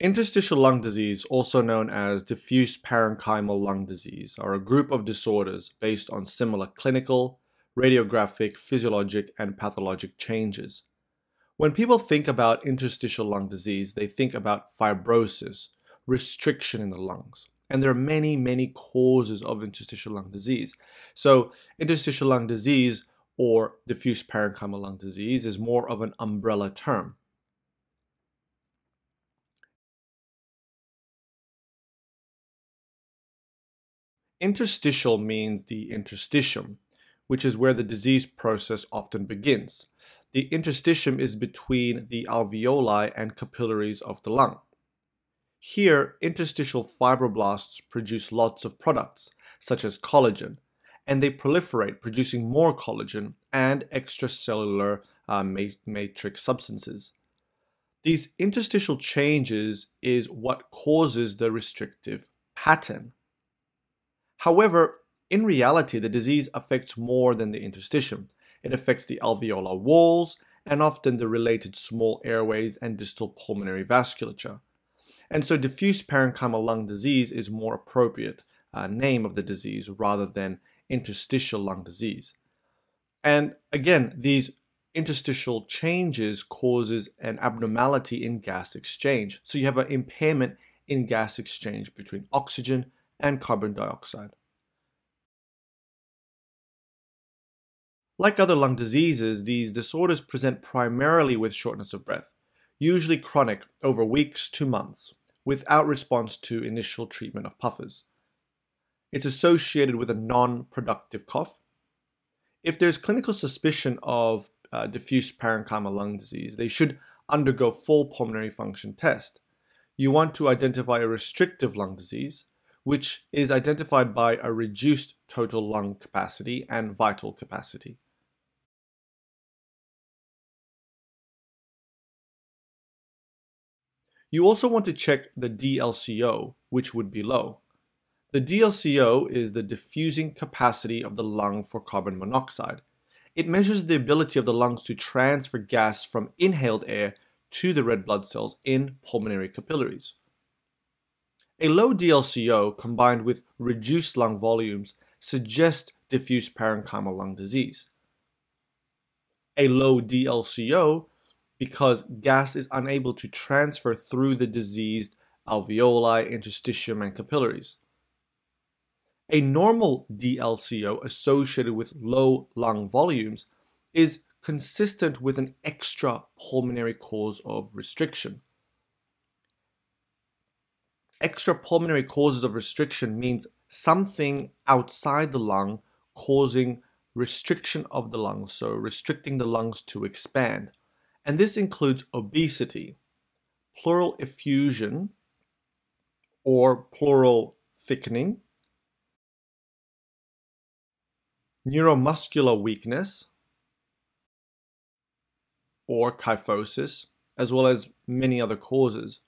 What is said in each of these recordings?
Interstitial lung disease, also known as diffuse parenchymal lung disease, are a group of disorders based on similar clinical, radiographic, physiologic, and pathologic changes. When people think about interstitial lung disease, they think about fibrosis, restriction in the lungs. And there are many, many causes of interstitial lung disease. So, interstitial lung disease or diffuse parenchymal lung disease is more of an umbrella term. Interstitial means the interstitium, which is where the disease process often begins. The interstitium is between the alveoli and capillaries of the lung. Here, interstitial fibroblasts produce lots of products, such as collagen, and they proliferate, producing more collagen and extracellular uh, matrix substances. These interstitial changes is what causes the restrictive pattern. However, in reality, the disease affects more than the interstitium. It affects the alveolar walls and often the related small airways and distal pulmonary vasculature. And so diffuse parenchymal lung disease is more appropriate uh, name of the disease rather than interstitial lung disease. And again, these interstitial changes causes an abnormality in gas exchange. So you have an impairment in gas exchange between oxygen and carbon dioxide. Like other lung diseases, these disorders present primarily with shortness of breath, usually chronic over weeks to months, without response to initial treatment of puffers. It's associated with a non-productive cough. If there's clinical suspicion of uh, diffuse parenchymal lung disease, they should undergo full pulmonary function test. You want to identify a restrictive lung disease, which is identified by a reduced total lung capacity and vital capacity. You also want to check the DLCO, which would be low. The DLCO is the diffusing capacity of the lung for carbon monoxide. It measures the ability of the lungs to transfer gas from inhaled air to the red blood cells in pulmonary capillaries. A low DLCO combined with reduced lung volumes suggests diffuse parenchymal lung disease. A low DLCO because gas is unable to transfer through the diseased alveoli, interstitium, and capillaries. A normal DLCO associated with low lung volumes is consistent with an extra pulmonary cause of restriction. Extra pulmonary causes of restriction means something outside the lung causing restriction of the lungs, so restricting the lungs to expand. And this includes obesity, pleural effusion or pleural thickening, neuromuscular weakness or kyphosis, as well as many other causes.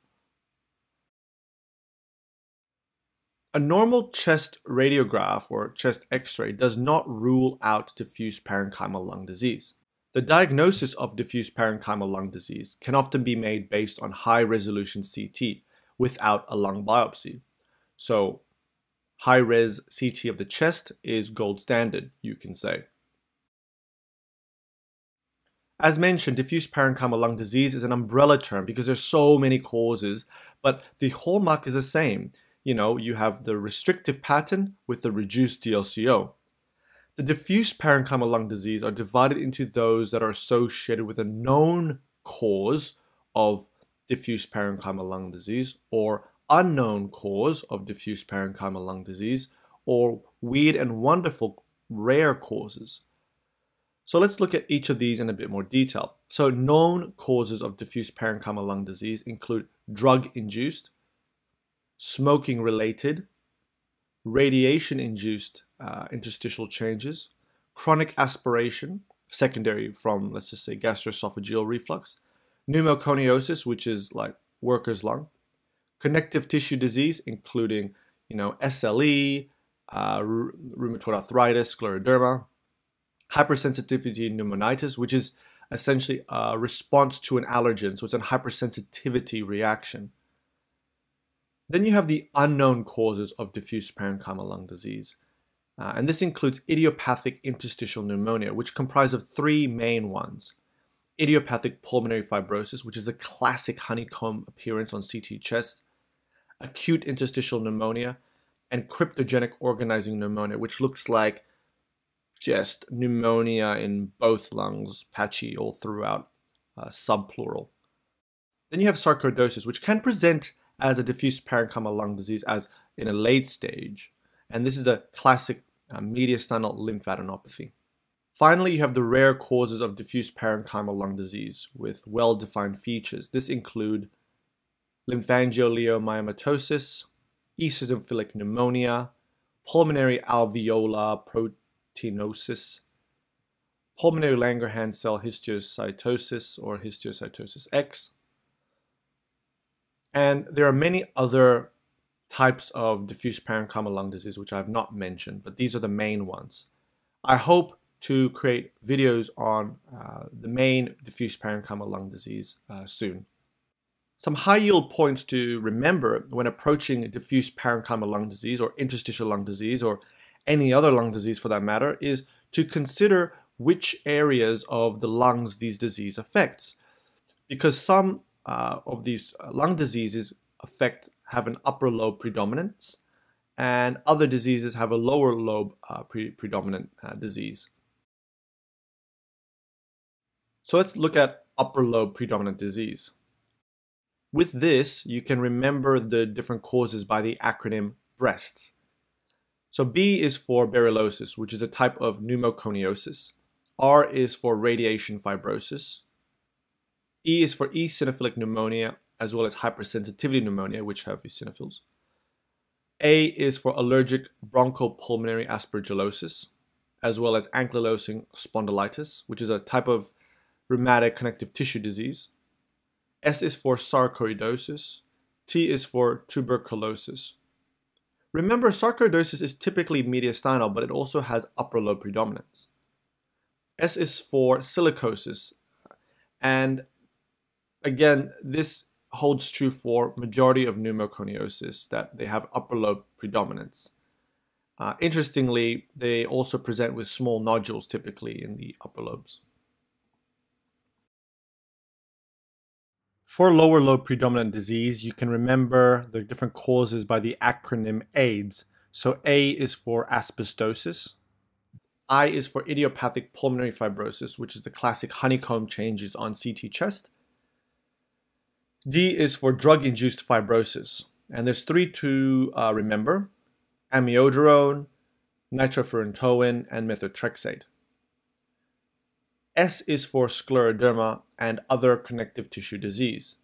A normal chest radiograph or chest x-ray does not rule out diffuse parenchymal lung disease. The diagnosis of diffuse parenchymal lung disease can often be made based on high resolution CT without a lung biopsy. So high res CT of the chest is gold standard, you can say. As mentioned, diffuse parenchymal lung disease is an umbrella term because there's so many causes, but the hallmark is the same. You know, you have the restrictive pattern with the reduced DLCO. The diffuse parenchymal lung disease are divided into those that are associated with a known cause of diffuse parenchymal lung disease or unknown cause of diffuse parenchymal lung disease or weird and wonderful rare causes. So let's look at each of these in a bit more detail. So known causes of diffuse parenchymal lung disease include drug-induced, smoking-related, radiation-induced uh, interstitial changes, chronic aspiration, secondary from, let's just say, gastroesophageal reflux, pneumoconiosis, which is like worker's lung, connective tissue disease, including you know SLE, uh, rheumatoid arthritis, scleroderma, hypersensitivity pneumonitis, which is essentially a response to an allergen, so it's a hypersensitivity reaction. Then you have the unknown causes of diffuse parenchymal lung disease. Uh, and this includes idiopathic interstitial pneumonia, which comprise of three main ones. Idiopathic pulmonary fibrosis, which is a classic honeycomb appearance on CT chest, acute interstitial pneumonia, and cryptogenic organizing pneumonia, which looks like just pneumonia in both lungs, patchy all throughout, uh, subpleural. Then you have sarcoidosis, which can present as a diffuse parenchymal lung disease as in a late stage, and this is the classic uh, mediastinal lymphadenopathy. Finally, you have the rare causes of diffuse parenchymal lung disease with well-defined features. This include lymphangioliomyomatosis, eosinophilic pneumonia, pulmonary alveolar proteinosis, pulmonary Langerhans cell histiocytosis or histiocytosis X. And there are many other types of diffuse parenchymal lung disease which I have not mentioned, but these are the main ones. I hope to create videos on uh, the main diffuse parenchymal lung disease uh, soon. Some high yield points to remember when approaching diffuse parenchymal lung disease or interstitial lung disease or any other lung disease for that matter is to consider which areas of the lungs these disease affects. Because some uh, of these uh, lung diseases affect have an upper lobe predominance and other diseases have a lower lobe uh, pre predominant uh, disease. So let's look at upper lobe predominant disease. With this, you can remember the different causes by the acronym BREASTS. So B is for berylliosis, which is a type of pneumoconiosis. R is for radiation fibrosis. E is for eosinophilic pneumonia, as well as hypersensitivity pneumonia, which have eosinophils. A is for allergic bronchopulmonary aspergillosis, as well as ankylosing spondylitis, which is a type of rheumatic connective tissue disease. S is for sarcoidosis. T is for tuberculosis. Remember, sarcoidosis is typically mediastinal, but it also has upper lobe predominance. S is for silicosis. And again, this holds true for majority of pneumoconiosis, that they have upper lobe predominance. Uh, interestingly, they also present with small nodules typically in the upper lobes. For lower lobe predominant disease, you can remember the different causes by the acronym AIDS. So A is for asbestosis. I is for idiopathic pulmonary fibrosis, which is the classic honeycomb changes on CT chest. D is for drug-induced fibrosis. And there's three to uh, remember, amiodarone, nitrofurantoin, and methotrexate. S is for scleroderma and other connective tissue disease.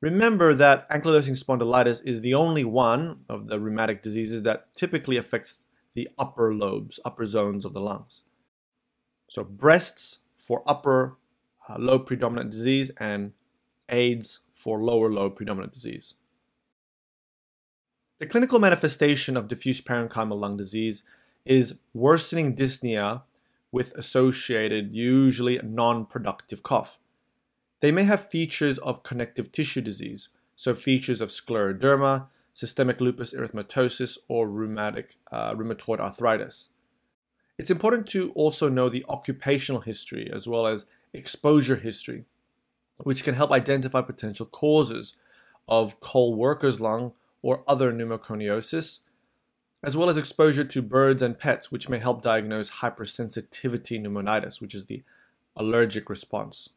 Remember that ankylosing spondylitis is the only one of the rheumatic diseases that typically affects the upper lobes, upper zones of the lungs. So breasts for upper uh, predominant disease and AIDS for lower lobe predominant disease. The clinical manifestation of diffuse parenchymal lung disease is worsening dyspnea with associated, usually non-productive cough. They may have features of connective tissue disease, so features of scleroderma, systemic lupus erythematosus, or rheumatic, uh, rheumatoid arthritis. It's important to also know the occupational history as well as exposure history, which can help identify potential causes of coal worker's lung or other pneumoconiosis, as well as exposure to birds and pets, which may help diagnose hypersensitivity pneumonitis, which is the allergic response.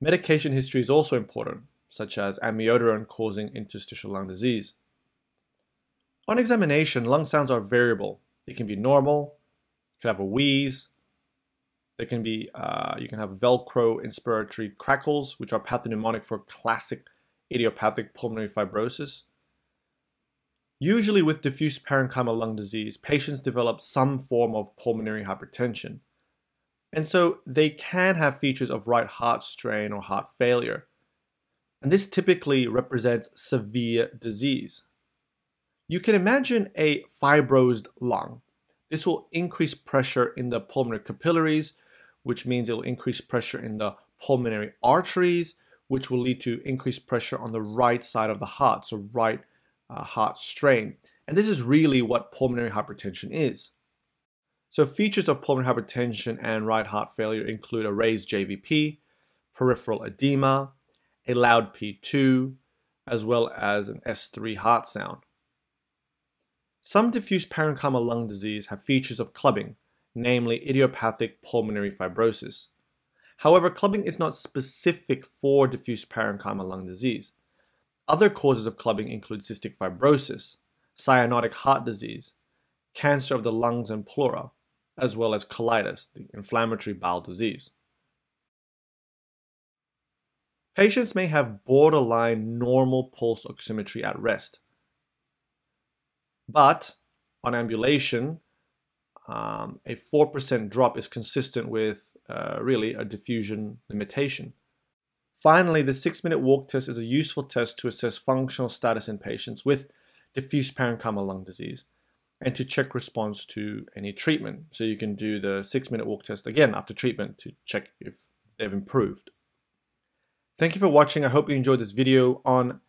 Medication history is also important, such as amiodarone causing interstitial lung disease. On examination, lung sounds are variable. They can be normal, you can have a wheeze, they can be, uh, you can have Velcro inspiratory crackles, which are pathognomonic for classic idiopathic pulmonary fibrosis. Usually with diffuse parenchymal lung disease, patients develop some form of pulmonary hypertension. And so they can have features of right heart strain or heart failure. And this typically represents severe disease. You can imagine a fibrosed lung. This will increase pressure in the pulmonary capillaries, which means it will increase pressure in the pulmonary arteries, which will lead to increased pressure on the right side of the heart, so right uh, heart strain. And this is really what pulmonary hypertension is. So features of pulmonary hypertension and right heart failure include a raised JVP, peripheral edema, a loud P2, as well as an S3 heart sound. Some diffuse parenchymal lung disease have features of clubbing, namely idiopathic pulmonary fibrosis. However, clubbing is not specific for diffuse parenchymal lung disease. Other causes of clubbing include cystic fibrosis, cyanotic heart disease, cancer of the lungs and pleura, as well as colitis, the inflammatory bowel disease. Patients may have borderline normal pulse oximetry at rest, but on ambulation, um, a 4% drop is consistent with uh, really a diffusion limitation. Finally, the six minute walk test is a useful test to assess functional status in patients with diffuse parenchymal lung disease and to check response to any treatment. So you can do the six minute walk test again after treatment to check if they've improved. Thank you for watching. I hope you enjoyed this video on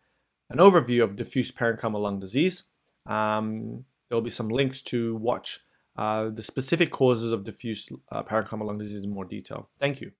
an overview of diffuse parenchymal lung disease. Um, there will be some links to watch uh, the specific causes of diffuse uh, lung disease in more detail. Thank you.